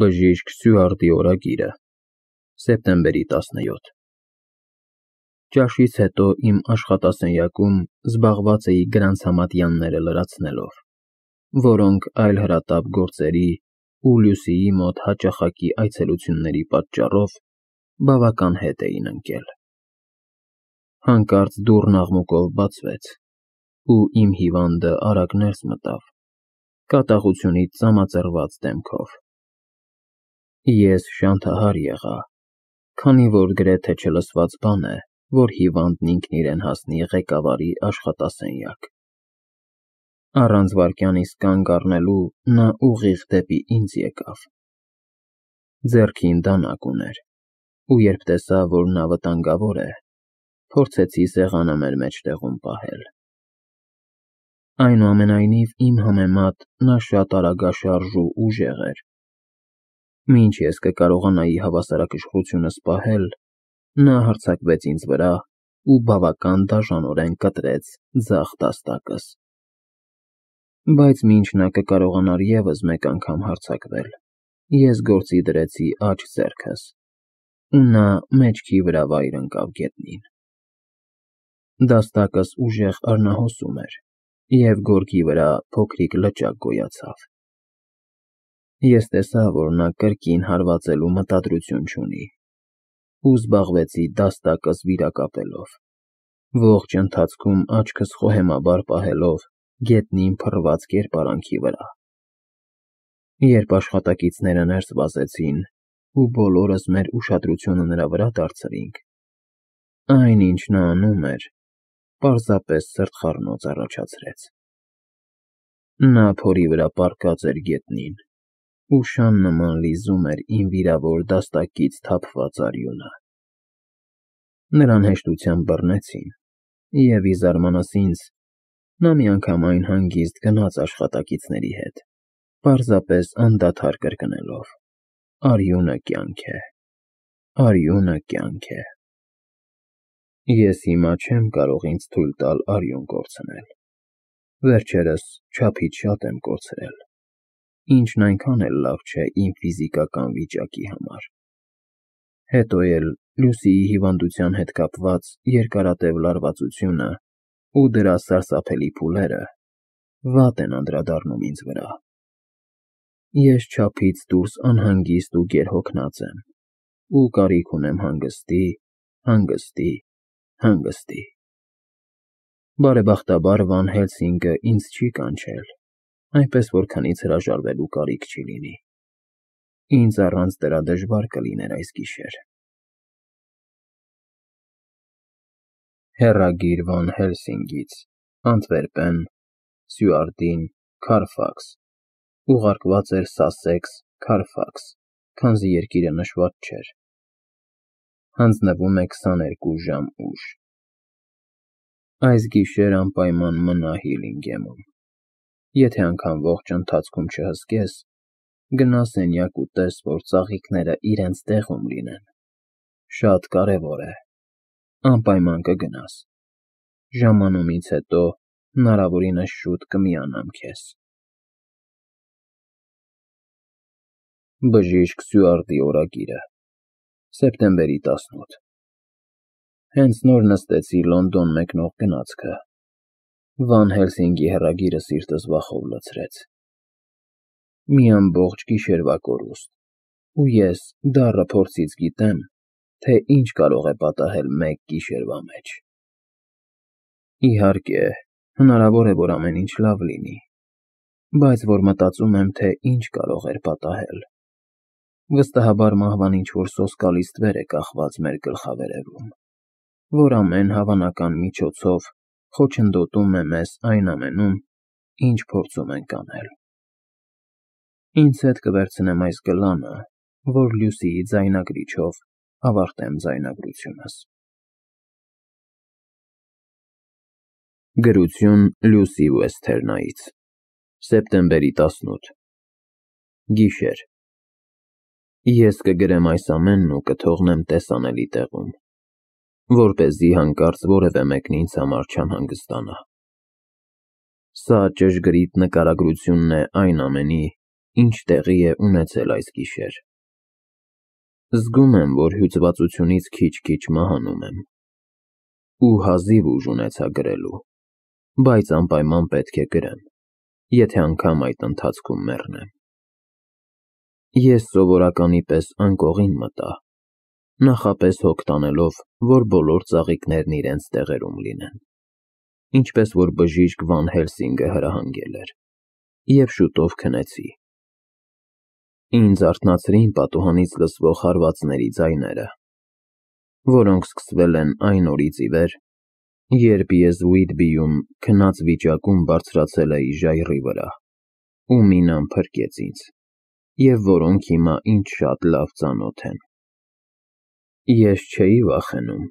Բժիշկ Սյուարտի օրագիրը, սեպտեմբերի տասնյոթ Ճաշից հետո իմ աշխատասենյակում զբաղված էի Գրանցամատյանները լրացնելով, որոնք այլհրատապ գործերի ու Լյուսիի մոտ հաճախակի այցելությունների պատճառով բավական հետ էին ընկել։ Հանկարծ դուռն աղմուկով բացվեց, ու իմ հիվանդը արագ ներս մտավ, կատաղությունից ծամածեռված դեմքով։ Ես շանթահար եղա, քանի որ գրեթե չլսված բան է, որ հիվանդն ինքն իրեն հասնի ղեկավարի աշխատասենյակ։ Առանց վայրկյանիս կանգ առնելու նա ուղիղ դեպի ինձ եկավ։ Ձեռքին դանակ ուներ, ու երբ տեսա, որ նա վտանգավոր է, փորձեցի սեղանը մեր մեջտեղում պահել։ Այնուամենայնիվ, իմ համեմատ նա շատ արագաշարժ ու ուժեղ էր։ Մինչ ես կկարողանայի հավասարակշռությունս պահել, նա հարձակվեց ինձ վրա ու բավական դաժանորեն կտրեց ձախ տաստակս։ Բայց մինչ նա կկարողանար ևս մեկ անգամ հարձակվել, ես գործի դրեցի աջ ձեռքս, ու նա մեջքի վրա վայր ընկավ գետնին։ Դաստակս ուժեղ արնահոսում էր, և գորգի վրա փոքրիկ լճակ գոյացավ։ Ես տեսա, որ նա կրկին հարվածելու մտադրություն չունի, ու զբաղվեցի դաստակս վիրակապելով, ողջ ընթացքում աչքս խոհեմաբար պահելով գետնին փռված կերպարանքի վրա։ Երբ աշխատակիցները ներս վազեցին ու բոլորս մեր ուշադրությունը նրա վրա դարձրինք, այն, ինչ նա անում էր, պարզապես սրտխառնոց առաջացրեց։ Նա փորի վրա պառկած էր գետնին ու շան նման լիզում էր իմ վիրավոր դաստակից թափված արյունը։ Նրան հեշտությամբ բռնեցին, և, ի զարմանս ինձ, նա միանգամայն հանգիստ գնաց աշխատակիցների հետ, պարզապես անդադար կրկնելով. «Արյունը կյանք է, արյունը կյանք է»։ Ես հիմա չեմ կարող ինձ թույլ տալ արյուն կորցնել, վերջերս չափից շատ եմ կորցրել, ինչն այնքան էլ լավ չէ իմ ֆիզիկական վիճակի համար։ Հետո էլ Լուսիի հիվանդության հետ կապված երկարատև լարվածությունն ու դրա սարսափելի փուլերը վատ են անդրադառնում ինձ վրա։ Ես չափից դուրս անհանգիստ ու գերհոգնած եմ ու կարիք ունեմ հանգստի, հանգստի, հանգստի։ Բարեբախտաբար Վան Հելսինգը ինձ չի կանչել, այնպես որ քնից հրաժարվելու կարիք չի լինի։ Ինձ առանց դրա դժվար կլիներ այս գիշեր։ Հեռագիր Վան Հելսինգից, Անտվերպեն, Սյուարտին, Քարֆաքս, ուղարկված էր Սասեքս, Քարֆաքս, քանզի երկիրը նշված չէր։ Հանձնվում է քսաներկու ժամ ուշ։ Այս գիշեր անպայման մնա Հիլինգեմում։ Եթե անգամ ողջ ընթացքում չհսկես, գնա սենյակ ու տես, որ ծաղիկները իրենց տեղում լինեն։ Շատ կարևոր է, անպայման կգնաս։ Ժամանումից հետո հնարավորինս շուտ կմիանամ քեզ։ Բժիշկ Սյուարտի օրագիրը, սեպտեմբերի տասնոթ Հենց նոր նստեցի Լոնդոն մեկնող գնացքը, Վան Հելսինգի հեռագիրը սիրտս վախով լցրեց։ Մի ամբողջ գիշերվա կորուստ, ու ես դառը փորձից գիտեմ, թե ինչ կարող է պատահել մեկ գիշերվա մեջ։ Իհարկե, հնարավոր է, որ ամեն ինչ լավ լինի, բայց որ մտածում եմ, թե ինչ կարող էր պատահել։ Վստահաբար մահվան ինչ֊որ սոսկալի ստվեր է կախված մեր գլխավերևում, որ ամեն հավանական միջոցով խոչընդոտում է մեզ այն ամենում, ինչ փորձում ենք անել։ Ինձ հետ կվերցնեմ այս գլանը, որ Լուսիի ձայնագրիչով ավարտեմ ձայնագրությունս։ Գրություն Լուսի Վեսթերնից, սեպտեմբերի տասնութ Գիշեր։ Ես կգրեմ այս ամենն ու կթողնեմ տեսանելի տեղում, որպեսզի հանկարծ որևէ մեկն ինձ համար չանհանգստանա։ Սա ճշգրիտ նկարագրությունն է այն ամենի, ինչ տեղի է ունեցել այս գիշեր։ Զգում եմ, որ հյուծվածությունից քիչ-քիչ մահանում եմ, ու հազիվ ուժ ունեցա գրելու, բայց անպայման պետք է գրեմ, եթե անգամ այդ ընթացքում մեռնեմ։ Ես սովորականի պես անկողին մտա, նախապես հոգ տանելով, որ բոլոր ծաղիկներն իրենց տեղերում լինեն, ինչպես որ բժիշկ Վան Հելսինգը հրահանգել էր, և շուտով քնեցի։ Ինձ արթնացրին պատուհանից լսվող հարվածների ձայները, որոնք սկսվել են այն օրից ի վեր, երբ ես Վհիթբիում քնած վիճակում բարձրացել էի ժայռի վրա, ու մինան փրկեց ինձ, և որոնք հիմա ինձ շատ լավ ծանոթ են։ Ես չէի վախենում,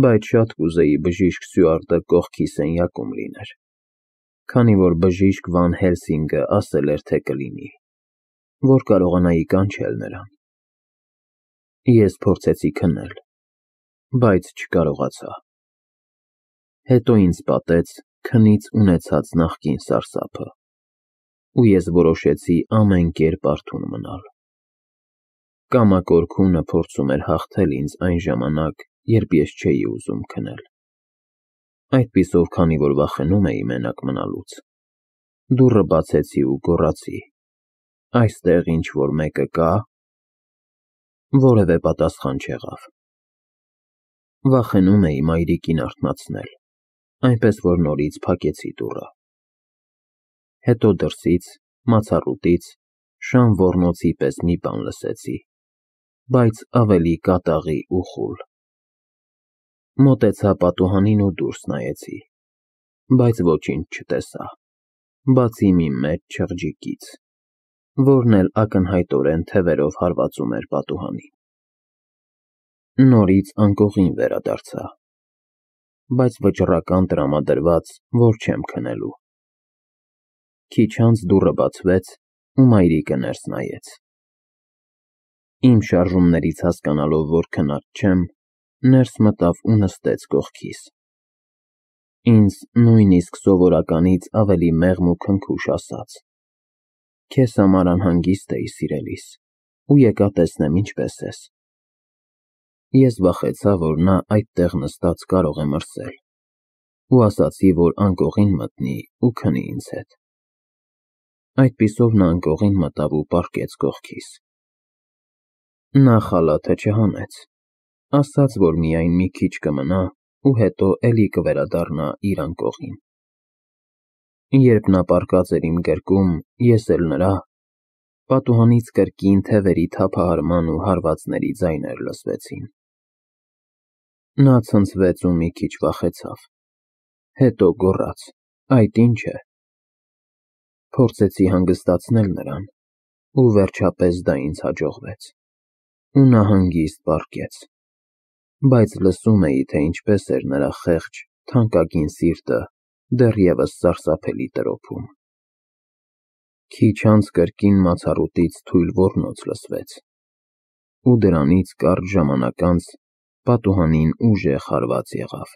բայց շատ կուզեի բժիշկ Սյուարտը կողքի սենյակում լիներ, քանի որ բժիշկ Վան Հելսինգը ասել էր, թե կլինի, որ կարողանայի կանչել նրան։ Ես փորձեցի քնել, բայց չկարողացա։ Հետո ինձ պատեց քնից ունեցած նախկին սարսափը, ու ես որոշեցի ամեն կերպ արթուն մնալ։ Կամակորքունը փորձում էր հաղթել ինձ այն ժամանակ, երբ ես չէի ուզում քնել։ Այդպիսով, քանի որ վախենում էի մենակ մնալուց, դուռը բացեցի ու գոռացի. «Այստեղ ինչ֊որ մեկը կա՞»։ Որևէ պատասխան չեղավ։ Վախենում էի մայրիկին արթնացնել, այնպես որ նորից փակեցի դուռը։ Հետո դրսից, մացառուտից, շան ոռնոցի պես մի բան լսեցի, բայց ավելի կատաղի ու խուլ։ Մոտեցա պատուհանին ու դուրս նայեցի, բայց ոչինչ չտեսա, բացի մի մեծ չղջիկից, որն էլ ակնհայտորեն թևերով հարվածում էր պատուհանին։ Նորից անկողին վերադարձա, բայց վճռական տրամադրված, որ չեմ քնելու։ Քիչ անց դուռը բացվեց, ու մայրիկը ներս նայեց։ Իմ շարժումներից հասկանալով, որ քնած չեմ, ներս մտավ ու նստեց կողքիս։ Ինձ նույնիսկ սովորականից ավելի մեղմ ու քնքուշ ասաց. «Քեզ համար անհանգիստ էի, սիրելիս, ու եկա տեսնեմ ինչպես ես»։ Ես վախեցա, որ նա այդտեղ նստած կարող է մրսել, ու ասացի, որ անկողին մտնի ու քնի ինձ հետ։ Այդպիսով նա անկողին մտավ ու պառկեց կողքիս։ Նա խալաթը չհանեց, ասաց, որ միայն մի քիչ կմնա ու հետո էլի կվերադառնա իր անկողին։ Երբ նա պառկած էր իմ գրկում, ես էլ նրա, պատուհանից կրկին թևերի թափահարման ու հարվածների ձայներ լսվեցին։ Նա ցնցվեց ու մի քիչ վախեցավ, հետո գոռաց. «Այդ ի՞նչ է»։ Փորձեցի հանգստացնել նրան, ու վերջապես դա ինձ հաջողվեց, ու նա հանգիստ պառկեց, բայց լսում էի, թե ինչպես էր նրա խեղճ, թանկագին սիրտը դեռևս սարսափելի տրոփում։ Քիչ անց կրկին մացառուտից թույլ ոռնոց լսվեց, ու դրանից կարճ ժամանակ անց պատուհանին ուժեղ հարված եղավ,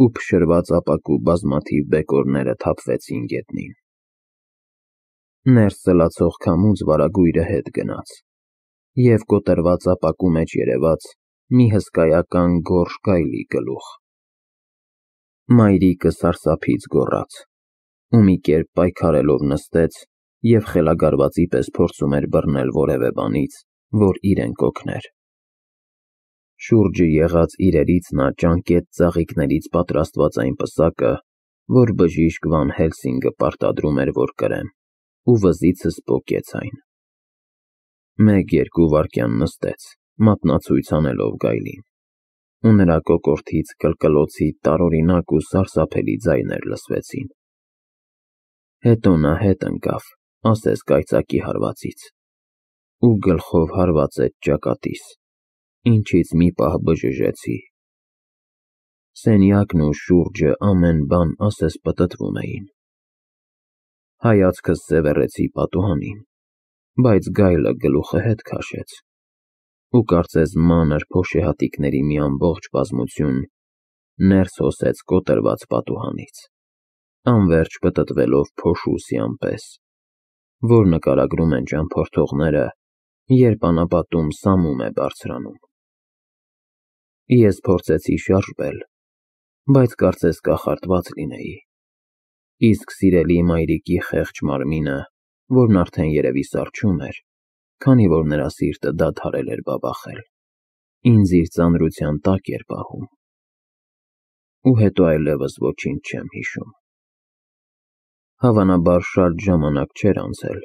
ու փշրված ապակու բազմաթիվ բեկորները թափվեցին գետնին։ Ներս սլացող քամուց վարագույրը հետ գնաց, և կոտրված ապակու մեջ երևաց մի հսկայական գորշ գայլի գլուխ։ Մայրիկը սարսափից գոռաց, ու մի կերպ պայքարելով նստեց և խելագարվածի պես փորձում էր բռնել որևէ բանից, որ իրեն կօգներ։ Շուրջը եղած իրերից նա ճանկեց ծաղիկներից պատրաստված այն պսակը, որ բժիշկ Վան Հելսինգը պարտադրում էր, որ կրեմ, ու վզիցս պոկեց այն։ Մեկ֊երկու վայրկյան նստեց, մատնացույց անելով գայլին, ու նրա կոկորդից կլկլոցի տարօրինակ ու սարսափելի ձայներ լսվեցին։ Հետո նա հետ ընկավ, ասես կայծակի հարվածից, ու գլխով հարվածեց ճակատիս, ինչից մի պահ բժժեցի։ Սենյակն ու շուրջը ամեն բան ասես պտտվում էին։ Հայացքս սևեռեցի պատուհանին, բայց գայլը գլուխը հետ քաշեց, ու կարծես մանր փոշեհատիկների մի ամբողջ բազմություն ներս հոսեց կոտրված պատուհանից, անվերջ պտտվելով փոշու սյան պես։ որ նկարագրում են ճամփորդողները, երբ անապատում սամում է բարձրանում։ Ես փորձեցի շարժվել, բայց կարծես կախարդված լինեի, իսկ սիրելի մայրիկի խեղճ մարմինը, որն արդեն երևի սառչում էր, քանի որ նրա սիրտը դադարել էր բաբախել, ինձ իր ծանրության տակ էր պահում։ Ու հետո այլևս ոչինչ չեմ հիշում։ Հավանաբար շատ ժամանակ չէր անցել,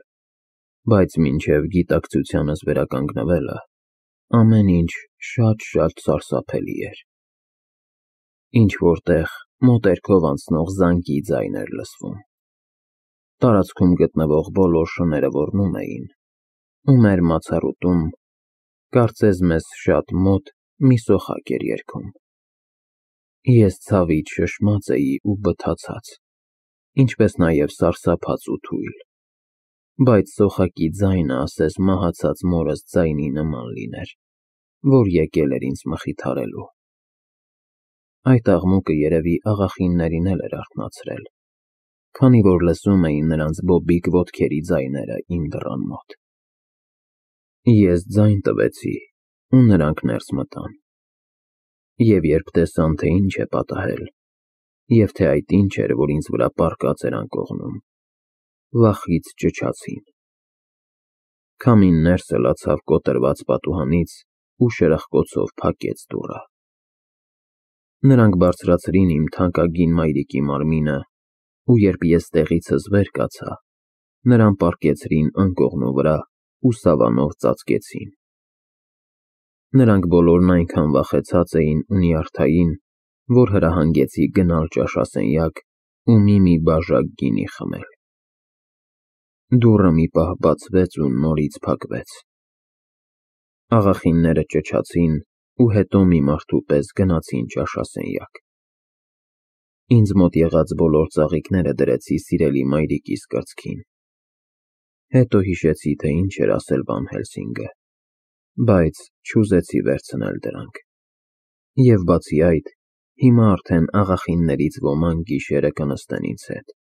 բայց մինչև գիտակցությանս վերականգնվելը ամեն ինչ շատ֊շատ սարսափելի էր։ Ինչ֊որ տեղ մոտերքով անցնող զանգի ձայն էր լսվում։ Տարածքում գտնվող բոլոր շները ոռնում էին, ու մեր մացառուտում, կարծես մեզ շատ մոտ, մի սոխակ էր երգում։ Ես ցավից շշմած էի ու բթացած, ինչպես նաև սարսափած ու թույլ, բայց սոխակի ձայնը ասես մահացած մորս ձայնի նման լիներ, որ եկել էր ինձ մխիթարելու։ Այդ աղմուկը երևի աղախիններին էլ էր արթնացրել, քանի որ լսում էին նրանց բոբիկ ոտքերի ձայները իմ դռան մոտ։ Ես ձայն տվեցի, ու նրանք ներս մտան։ Եվ երբ տեսան, թե ինչ է պատահել, և թե այդ ինչ էր, որ ինձ վրա պառկած էր անկողնում, վախից ճչացին։ Քամին ներս ելացավ կոտրված պատուհանից ու շրխկոցով փակեց դուռը։ Նրանք բարձրացրին իմ թանկագին մայրիկի մարմինը, ու երբ ես տեղիցս վեր կացա, նրան պառկեցրին անկողնու վրա ու սավանով ծածկեցին։ Նրանք բոլորն այնքան վախեցած էին ու նյարդային, որ հրահանգեցի գնալ ճաշասենյակ ու մի֊մի բաժակ գինի խմել։ Դուռը մի պահ բացվեց ու նորից փակվեց։ Աղախինները ճչացին ու հետո մի մարդու պես գնացին ճաշասենյակ։ Ինձ մոտ եղած բոլոր ծաղիկները դրեցի սիրելի մայրիկիս կրծքին։ Հետո հիշեցի, թե ինչ էր ասել Վան Հելսինգը, բայց չուզեցի վերցնել դրանք։ Եվ բացի այդ, հիմա արդեն աղախիններից ոմանք գիշերը կնստեն ինձ հետ։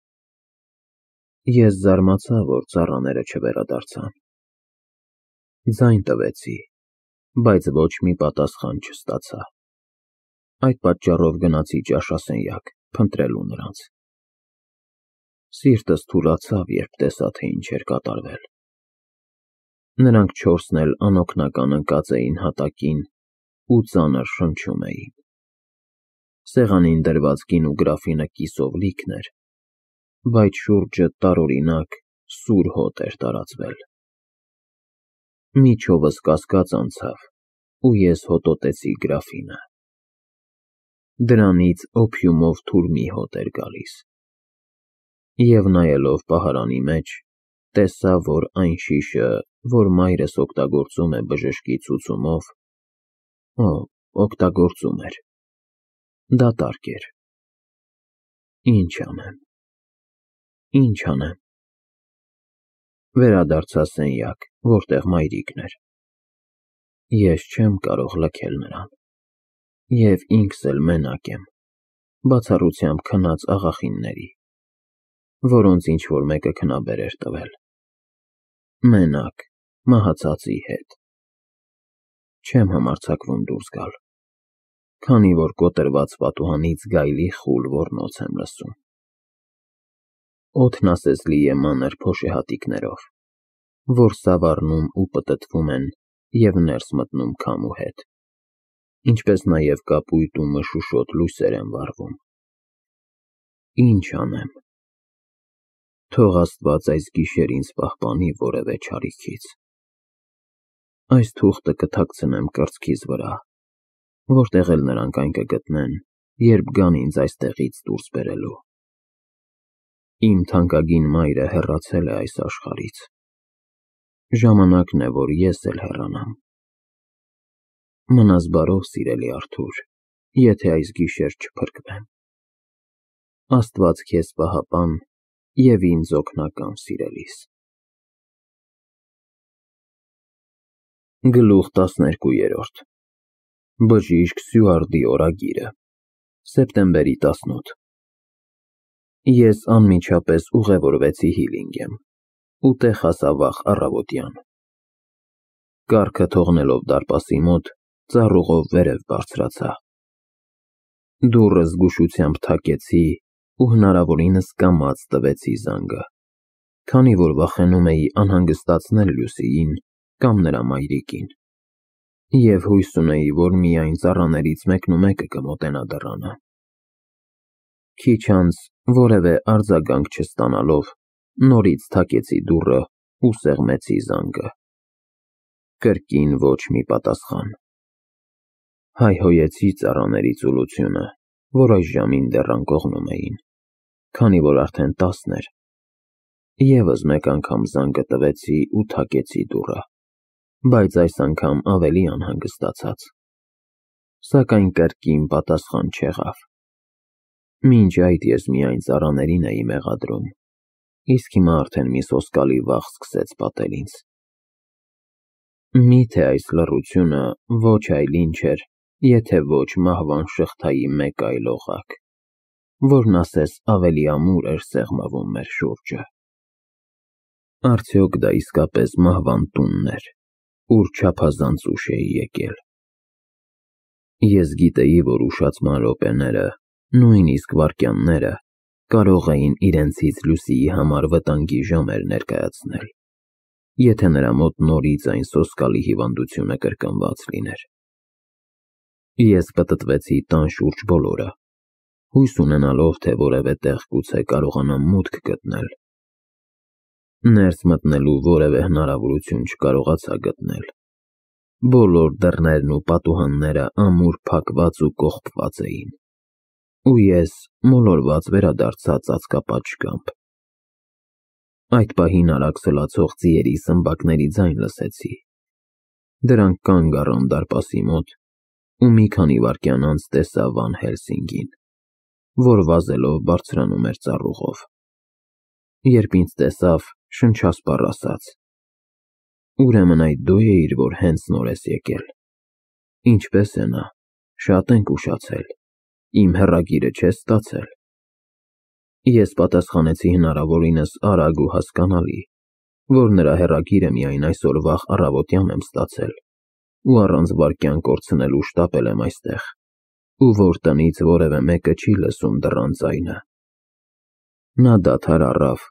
Ես զարմացա, որ ծառաները չվերադարձան։ Ձայն տվեցի, բայց ոչ մի պատասխան չստացա։ Այդ պատճառով գնացի ճաշասենյակ փնտրելու նրանց։ Սիրտս թուլացավ, երբ տեսա, թե ինչ էր կատարվել։ Նրանք չորսն էլ անօգնական ընկած էին հատակին ու ծանր շնչում էին։ Սեղանին դրված գինու գրաֆինը կիսով լիքն էր, բայց շուրջը տարօրինակ սուր հոտ էր տարածվել։ Մի չովս կասկած անցավ, ու ես հոտոտեցի գրաֆինը։ Դրանից օփյումով թուրմի հոտ էր գալիս։ Եվ նայելով պահարանի մեջ, տեսա, որ այն շիշը, որ մայրս օգտագործում է բժշկի ցուցումով, օ, օգտագործում էր, դատարկ էր։ Ինչ անեմ, ինչ անեմ։ Վերադարձա սենյակ, որտեղ մայրիկն էր։ Ես չեմ կարող լքել նրան, և ինքս էլ մենակ եմ, բացառությամբ քնած աղախինների, որոնց ինչ֊որ մեկը քնաբեր էր տվել։ Մենակ, մահացածի հետ։ Չեմ համարձակվում դուրս գալ, քանի որ կոտրված պատուհանից գայլի խուլ ոռնոց եմ լսում։ Օդն ասես լի է մանր փոշեհատիկներով, որ սավառնում ու պտտվում են և ներս մտնում քամու հետ, ինչպես նաև կապույտ ու մշուշոտ լույսեր են վառվում։ Ինչ անեմ։ Թող Աստված այս գիշեր ինձ պահպանի որևէ չարիքից։ Այս թուղթը կթաքցնեմ կրծքիս վրա, որտեղ էլ նրանք այն կգտնեն, երբ գան ինձ այստեղից դուրս բերելու։ Իմ թանկագին մայրը հեռացել է այս աշխարհից։ Ժամանակն է, որ ես էլ հեռանամ։ Մնաս բարով, սիրելի Արթուր, եթե այս գիշեր չփրկվեմ։ Աստված քեզ պահապան և ինձ օգնական սիրելիս։ Գլուխ տասներկուերորդ. Բժիշկ Սյուարտի օրագիրը Սեպտեմբերի 18 Ես անմիջապես ուղևորվեցի Հիլինգեմ։ ու տեղ հասա վաղ առավոտյան։ Կառքը թողնելով դարպասի մոտ, ծառուղով վերև բարձրացա։ Դուռը զգուշությամբ թակեցի ու հնարավորինս կամաց տվեցի զանգը, քանի որ վախենում էի անհանգստացնել Լուսիին կամ նրա մայրիկին, և հույս ունեի, որ միայն ծառաներից մեկնումեկը կմոտենա դռանը։ Քիչ անց, որևէ արձագանք չստանալով, նորից թակեցի դուռը ու սեղմեցի զանգը։ Կրկին ոչ մի պատասխան։ Հայհոյեցի ծառաների ծուլությունը, որ այս ժամին դեռ անկողնում էին, քանի որ արդեն տասն էր։ Եվս մեկ անգամ զանգը տվեցի ու թակեցի դուռը, բայց այս անգամ ավելի անհանգստացած։ Սակայն կրկին պատասխան չեղավ։ Մինչ այդ ես միայն ծառաներին էի մեղադրում, իսկ հիմա արդեն մի սոսկալի վախ սկսեց պատել ինձ։ Մի՞թե այս լռությունը ոչ այլ ինչ էր, եթե ոչ մահվան շղթայի մեկ այլ օղակ, որն ասես ավելի ամուր էր սեղմվում մեր շուրջը։ Արդյոք դա իսկապես մահվան տունն էր, ուր չափազանց ուշ էի եկել։ Ես գիտեի, որ ուշացման րոպեները, նույնիսկ վայրկյանները, կարող էին իրենցից Լուսիի համար վտանգի ժամեր ներկայացնել, եթե նրա մոտ նորից այն սոսկալի հիվանդությունը կրկնված լիներ։ Ես պտտվեցի տան բոլորը, հույս ունենալով, թե որևէ տեղ գուցե կարողանամ մուտք գտնել։ Ներս մտնելու որևէ հնարավորություն չկարողացա գտնել։ Բոլոր դռներն ու պատուհանները ամուր փակված ու կողպված էին, ու ես մոլորված վերադարձա ծածկապատ շկամբ։ Այդ պահին արագ սլացող ձիերի սմբակների ձայն լսեցի։ Դրանք կանգ առան դարպասի մոտ, ու մի քանի վայրկյան անց տեսա Վան Հելսինգին, որ վազելով բարձրանում էր ծառուղով։ Երբ ինձ տեսավ, շնչասպառ ասաց. «Ուրեմն այդ դու էիր, որ հենց նոր ես եկել։ Ինչպե՞ս է նա, շատ ենք ուշացել, իմ հեռագիրը չե՞ս ստացել»։ Ես պատասխանեցի հնարավորինս արագ ու հասկանալի, որ նրա հեռագիրը միայն այսօր վաղ առավոտյան եմ ստացել ու առանց վայրկյան կորցնելու շտապել եմ այստեղ, ու որ տնից որևէ մեկը չի լսում դռան ձայնը։ Նա դադար առավ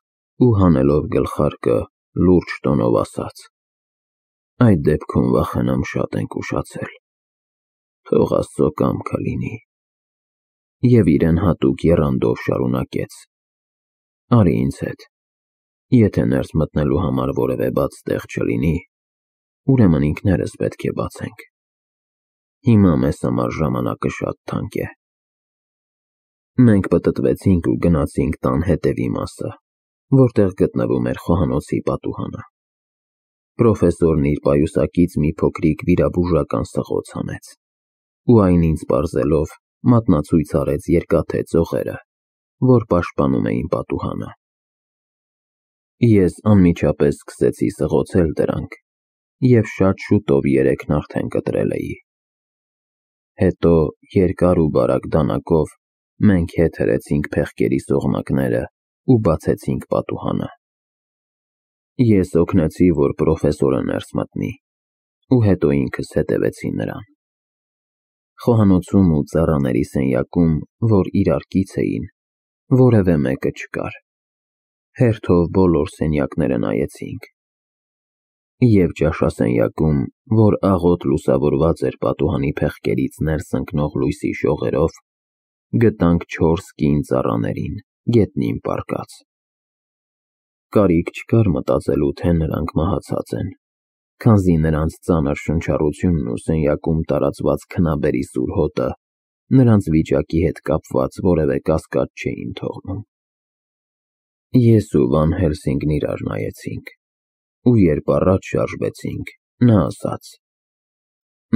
ու հանելով գլխարկը, լուրջ տոնով ասաց. «Այդ դեպքում վախենամ շատ ենք ուշացել։ Թող Աստծո կամքը լինի»։ Եվ իրեն հատուկ եռանդով շարունակեց. «Արի ինձ հետ։ Եթե ներս մտնելու համար որևէ բաց տեղ չլինի, ուրեմն ինքներս պետք է բացենք։ Հիմա մեզ համար ժամանակը շատ թանկ է»։ Մենք պտտվեցինք ու գնացինք տան հետևի մասը, որտեղ գտնվում էր խոհանոցի պատուհանը։ Պրոֆեսորն իր պայուսակից մի փոքրիկ վիրաբուժական սղոց հանեց, ու այն ինձ պարզելով, մատնացույց արեց երկաթե ծողերը, որ պաշտպանում էին պատուհանը։ Ես անմիջապես սկսեցի սղոցել դրանք և շատ շուտով երեքն արդեն կտրել էի։ Հետո երկար ու բարակ դանակով մենք հետ հրեցինք փեղկերի սողնակները ու բացեցինք պատուհանը։ Ես օգնեցի, որ պրոֆեսորը ներս մտնի, ու հետո ինքս հետևեցի նրան։ Խոհանոցում ու ծառաների սենյակում, որ իրար կից էին, որևէ մեկը չկար։ Հերթով բոլոր սենյակները նայեցինք։ Եվ ճաշասենյակում, որ աղոտ լուսավորված էր պատուհանի փեղկերից ներս ընկնող լույսի շողերով, գտանք չորս կին ծառաներին, գետնին պառկած։ Կարիք չկար մտածելու, թե նրանք մահացած են, քանզի նրանց ծանր շնչառությունն ու սենյակում տարածված քնաբերի սուր հոտը նրանց վիճակի հետ կապված որևէ կասկած չէին թողնում։ Ես ու Վան Հելսինգն իրար նայեցինք, ու երբ առաջ շարժվեցինք, նա ասաց.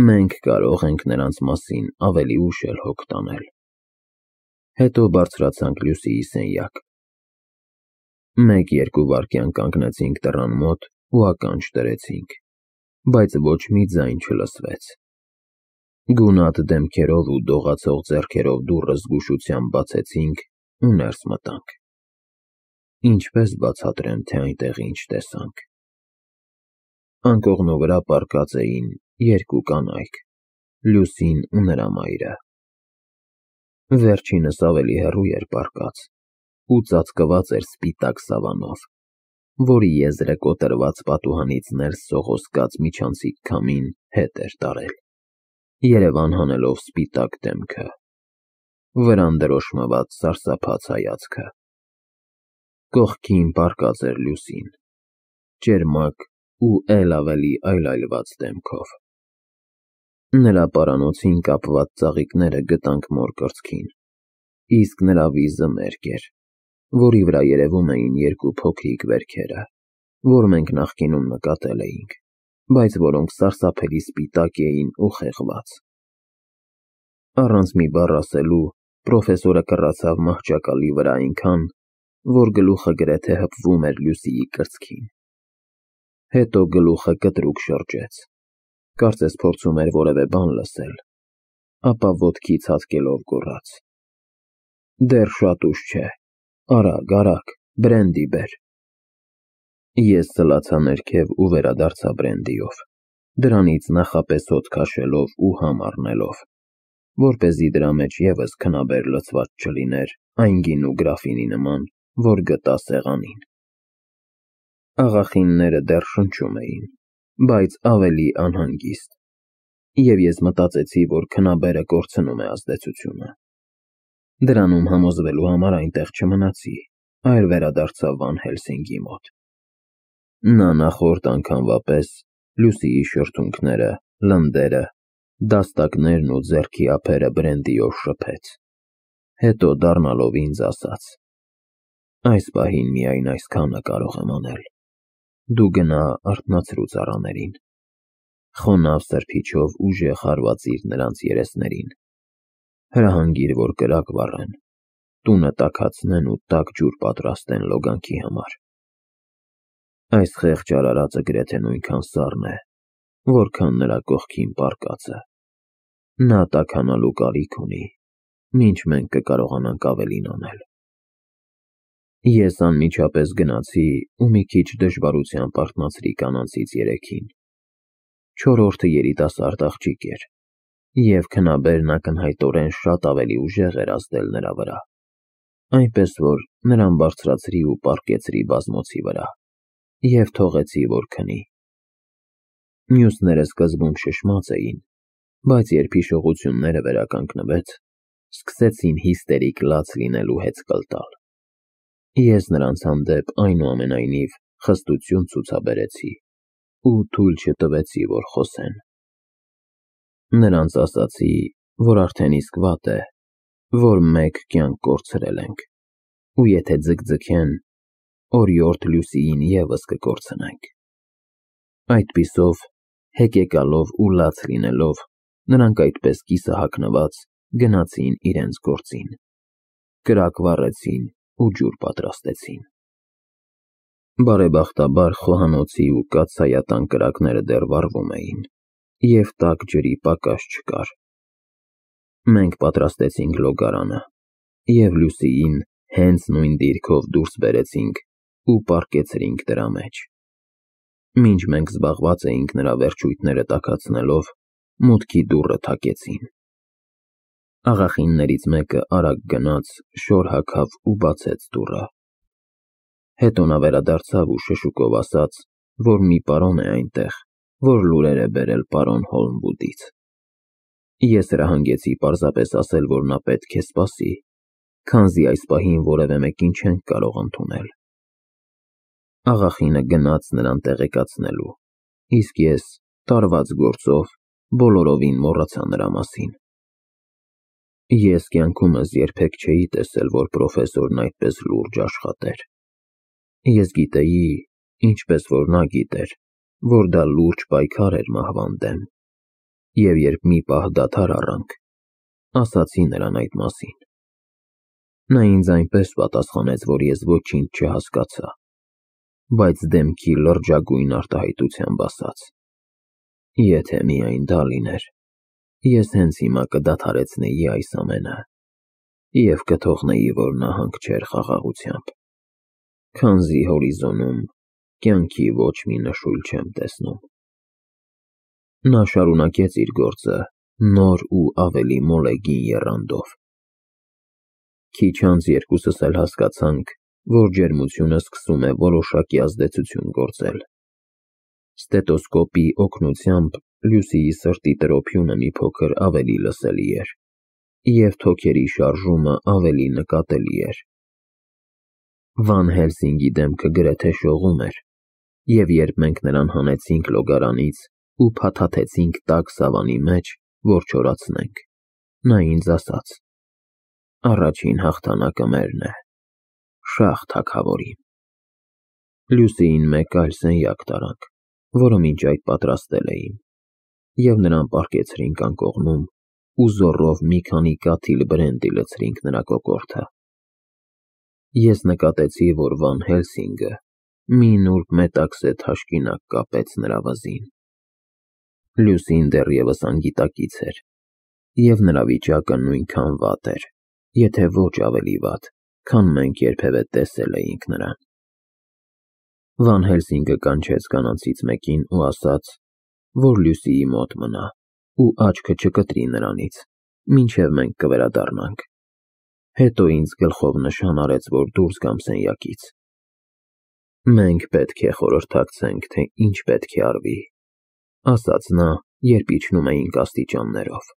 «Մենք կարող ենք նրանց մասին ավելի ուշ էլ հոգ տանել»։ Հետո բարձրացանք Լուսիի սենյակ։ Մեկ֊երկու վայրկյան կանգնեցինք դռան մոտ ու ականջ դրեցինք, բայց ոչ մի ձայն չլսվեց։ Գունատ դեմքերով ու դողացող ձեռքերով դուռը զգուշությամբ բացեցինք ու ներս մտանք։ Ինչպես բացատրեմ, թե այնտեղ ինչ տեսանք։ Անկողնու վրա պառկած էին երկու կանայք՝ Լուսին ու նրա մայրը։ Վերջինս ավելի հեռու էր պառկած ու ծածկված էր սպիտակ սավանով, որի եզրը կոտրված պատուհանից ներս սողոսկած միջանցիկ քամին հետ էր տարել, երևան հանելով սպիտակ դեմքը, վրան դրոշմված սարսափած հայացքը։ Կողքին պառկած էր Լուսին, ճերմակ ու էլ ավելի այլայլված դեմքով։ Նրա պարանոցին կապված ծաղիկները գտանք մոր կրծքին, իսկ նրա վիզը մերկ էր, որի վրա երևում էին երկու փոքրիկ վերքերը, որ մենք նախկինում նկատել էինք, բայց որոնք սարսափելի սպիտակ էին ու խեղված։ Առանց մի բառ ասելու պրոֆեսորը կռացավ մահճակալի վրա այնքան, որ գլուխը գրեթե հպվում էր Լուսիի կրծքին։ Հետո գլուխը կտրուկ շրջեց, կարծես փորձում էր որևէ բան լսել, ապա ոտքի ցատկելով գոռաց. Դեռ շատ ուշ չէ, արագ, արագ, բրենդի բեր։ Ես սլացա ներքև ու վերադարձա բրենդիով, դրանից նախապես հոտ քաշելով ու համ առնելով, որպեսզի դրա մեջ ևս քնաբեր լցված չլիներ այն գինու գրաֆինի նման, որ գտա սեղանին։ Աղախինները դեռ շնչում էին, բայց ավելի անհանգիստ, և ես մտածեցի, որ քնաբերը կորցնում է ազդեցությունը։ Դրանում համոզվելու համար այնտեղ չմնացի, այլ վերադարձա Վան Հելսինգի մոտ։ Նա նախորդ անգամվա պես Լուսիի շրթունքները, լնդերը, դաստակներն ու ձեռքի ափերը բրենդիով շփեց, հետո դառնալով ինձ ասաց. Այս պահին միայն այսքանը կարող եմ անել։ Դու գնա արթնացրու ծառաներին։ Խոնավ սրբիչով ուժեղ հարվածիր նրանց երեսներին։ Հրահանգիր, որ կրակ վառեն, տունը տաքացնեն ու տաք ջուր պատրաստեն լոգանքի համար։ Այս խեղճ արարածը գրեթե նույնքան սառն է, որքան նրա կողքին պառկածը։ Նա տաքանալու կարիք ունի, մինչ մենք կկարողանանք ավելին անել։ Ես անմիջապես գնացի ու մի քիչ դժվարությամբ արթնացրի կանանցից երեքին։ Չորրորդը երիտասարդ աղջիկ էր, և քնաբերն ակնհայտորեն շատ ավելի ուժեղ էր ազդել նրա վրա, այնպես որ նրան բարձրացրի ու պառկեցրի բազմոցի վրա և թողեցի, որ քնի։ Մյուսները սկզբում շշմած էին, բայց երբ հիշողությունները վերականգնվեց, սկսեցին հիստերիկ լաց լինելու հեծկլ տալ։ Ես նրանց հանդեպ, այնուամենայնիվ, խստություն ցուցաբերեցի ու թույլ չտվեցի, որ խոսեն։ Նրանց ասացի, որ արդեն իսկ վատ է, որ մեկ կյանք կորցրել ենք, ու եթե ձգձգեն, օրիորդ Լուսիին ևս կկորցնենք։ Այդպիսով, հեկեկալով ու լաց լինելով, նրանք այդպես կիսահագնված գնացին իրենց գործին։ Կրակ վառեցին ու ջուր պատրաստեցին։ Բարեբախտաբար խոհանոցի ու կաթսայատան կրակները դեռ վառվում էին, և տաք ջրի պակաս չկար։ Մենք պատրաստեցինք լոգարանը և Լուսիին հենց նույն դիրքով դուրս բերեցինք ու պառկեցրինք դրա մեջ։ Մինչ մենք զբաղված էինք նրա վերջույթները տաքացնելով, մուտքի դուռը թակեցին։ Աղախիններից մեկը արագ գնաց, շոր հագավ ու բացեց դուռը։ Հետո նա վերադարձավ ու շշուկով ասաց, որ մի պարոն է այնտեղ, որ լուրեր է բերել պարոն Հոլմվուդից։ Ես հրահանգեցի պարզապես ասել, որ նա պետք է սպասի, քանզի այս պահին որևէ մեկին չենք կարող ընդունել։ Աղախինը գնաց նրան տեղեկացնելու, իսկ ես, տարված գործով, բոլորովին մոռացա նրա մասին։ Ես կյանքումս երբեք չէի տեսել, որ պրոֆեսորն այդպես լուրջ աշխատեր։ Ես գիտեի, ինչպես որ նա գիտեր, որ դա լուրջ պայքար էր մահվան դեմ, և երբ մի պահ դադար առանք, ասացի նրան այդ մասին։ Նա ինձ այնպես պատասխանեց, որ ես ոչինչ չհասկացա, բայց դեմքի լրջագույն արտահայտությամբ ասաց. Եթե միայն դա լիներ, ես հենց հիմա կդադարեցնեի այս ամենը և կթողնեի, որ նա հանգչեր խաղաղությամբ։ քանզի հորիզոնում կյանքի ոչ մի նշույլ չեմ տեսնում։ Նա շարունակեց իր գործը նոր ու ավելի մոլեգին եռանդով։ Քիչ անց երկուսս էլ հասկացանք, որ ջերմությունը սկսում է որոշակի ազդեցություն գործել։ Ստետոսկոպի օգնությամբ Լյուսիի սրտի տրոփյունը մի փոքր ավելի լսելի էր, և թոքերի շարժումը ավելի նկատելի էր։ Վան Հելսինգի դեմքը գրեթե շողում էր, և երբ մենք նրան հանեցինք լոգարանից ու փաթաթեցինք տաք սավանի մեջ, որ չորացնենք, նա ինձ ասաց. «Առաջին հաղթանակը մերն է, շաղ թագավորին»։ Լյուսիին մեկ այլ սենյակ տարանք, որը մինչ այդ պատրաստել էին, և նրան պառկեցրինք անկողնում ու զոռով մի քանի կաթիլ բրենդի լցրինք նրա կոկորդը։ Ես նկատեցի, որ Վան Հելսինգը մի նուրբ մետաքսե թաշկինակ կապեց նրա վզին։ Լյուսին դեռևս անգիտակից էր, և նրա վիճակը նույնքան վատ էր, եթե ոչ ավելի վատ, քան մենք երբևէ տեսել էինք նրան։ Վան Հելսինգը կանչեց կանանցից մեկին ու ասաց, որ Լյուսիի մոտ մնա ու աչքը չկտրի նրանից, մինչև մենք կվերադառնանք, հետո ինձ գլխով նշան արեց, որ դուրս գամ սենյակից։ «Մենք պետք է խորհրդակցենք, թե ինչ պետք է արվի», ֊ ասաց նա, երբ իջնում էինք աստիճաններով։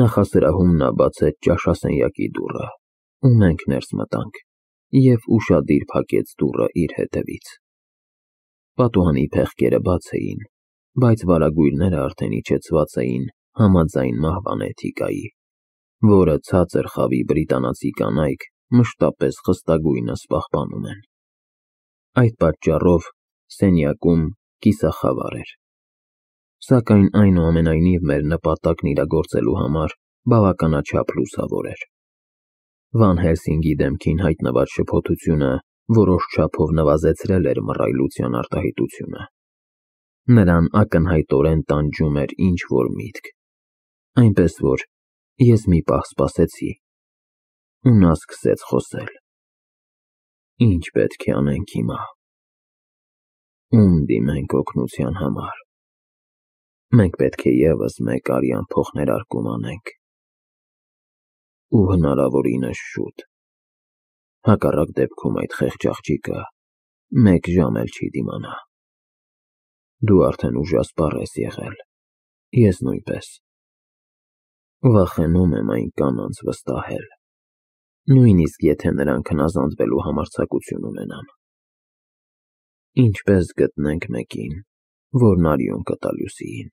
Նախասրահում նա բացեց ճաշասենյակի դուռը, ու մենք ներս մտանք և ուշադիր փակեց դուռը իր հետևից։ Պատուհանի փեղկերը բաց էին, բայց վարագույրները արդեն իջեցված էին համաձայն մահվան էթիկայի, որը ցածր խավի բրիտանացի կանայք մշտապես խստագույնս պահպանում են։ Այդ պատճառով սենյակում կիսախավար էր, սակայն այնուամենայնիվ մեր նպատակն իրագործելու համար բավականաչափ լուսավոր էր։ Վան Հելսինգի դեմքին հայտնված շփոթությունը որոշ չափով նվազեցրել էր մռայլության արտահայտությունը։ Նրան ակնհայտորեն տանջում էր ինչ֊որ միտք, այնպես որ ես մի պահ սպասեցի, ու նա սկսեց խոսել։ «Ի՞նչ պետք է անենք հիմա։ Ո՞ւմ դիմենք օգնության համար։ Մենք պետք է ևս մեկ արյան փոխներարկում անենք, ու հնարավորինս շուտ, հակառակ դեպքում այդ խեղճ աղջիկը մեկ ժամ էլ չի դիմանա։ Դու արդեն ուժասպառ ես եղել, ես նույնպես։ Վախենում եմ այն կանանց վստահել, նույնիսկ եթե նրանք հնազանդվելու համարձակություն ունենան։ Ինչպե՞ս գտնենք մեկին, որն արյուն կտա Լյուսիին։